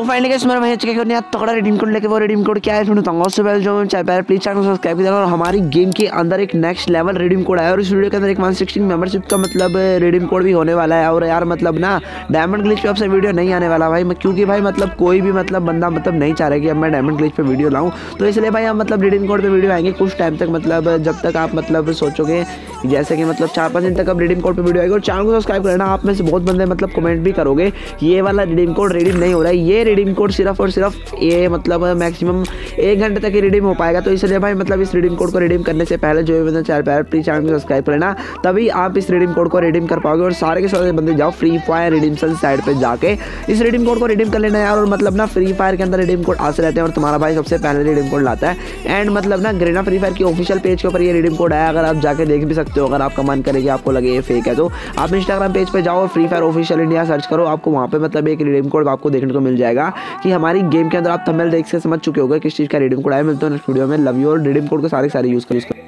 तो finally guys मेरा भाई चेक करने तगड़ा रिडीम कोड लेके, वो रिडीम कोड क्या है मैं बताऊँगा उससे पहले जो चाहे पहले प्लीज़ चैनल सब्सक्राइब कर देना और हमारी गेम के अंदर एक नेक्स्ट लेवल रिडीम कोड आया और इस वीडियो के अंदर एक 116 मेंबरशिप का मतलब रिडीम कोड भी होने वाला है, और यार मतलब ना डायमंड ग्लिच पे अब से वीडियो नहीं आने वाला भाई क्योंकि भाई मतलब कोई भी मतलब बंदा मतलब नहीं चाह रहा कि अब मैं डायमंड ग्लिच पे वीडियो लाऊं तो इसलिए भाई हम मतलब रिडीम कोड पे वीडियो आएँगे कुछ टाइम तक मतलब जब तक आप मतलब सोचोगे, जैसे कि मतलब चार पाँच दिन तक अब रिडीम कोड पे वीडियो आएगी, और चैनल को सब्सक्राइब करना, आप में से बहुत बंदे मतलब कमेंट भी करोगे, ये वाला रिडीम कोड रिडीम नहीं हो रहा है, ये रिडीम कोड सिर्फ़ और सिर्फ़ ये मतलब मैक्सिमम एक घंटे तक ही रिडीम हो पाएगा। तो इसलिए भाई मतलब इस रिडीम कोड को रिडीम करने से पहले जो है चैनल पर प्लीज़ चैनल को सब्सक्राइब करना तभी आप इस रिडीम कोड को रिडीम कर पाओगे और सारे के सारे बंदे जाओ फ्री फायर रिडीमसन साइड पर जाके। इस रिडीम कोड को रिडीम कर लेना यार और मतलब ना फ्री फायर के अंदर रिडीम कोड आते रहते हैं और तुम्हारा भाई सबसे पहले रिडीम कोड लाता है। एंड मतलब ना ग्रेना फ्री फायर की ऑफिशियल पेज के ऊपर ये रिडीम कोड आया। अगर आप जाके देख भी सकते हो, अगर आपका मन करेगी आपको लगे ये फेक है तो आप इंस्टाग्राम पेज पर जाओ और Free Fire official India search करो। आपको वहाँ पर मतलब एक रिडीम कोड आपको देखने को मिल जाएगा। कि हमारी गेम के अंदर आप तमिल देख से समझ चुके होगा किस चीज़ का रिडीम कोड आया। मिलते हैं वीडियो में। लव यू और रिडीम कोड को सारे सारे यूज़ करो।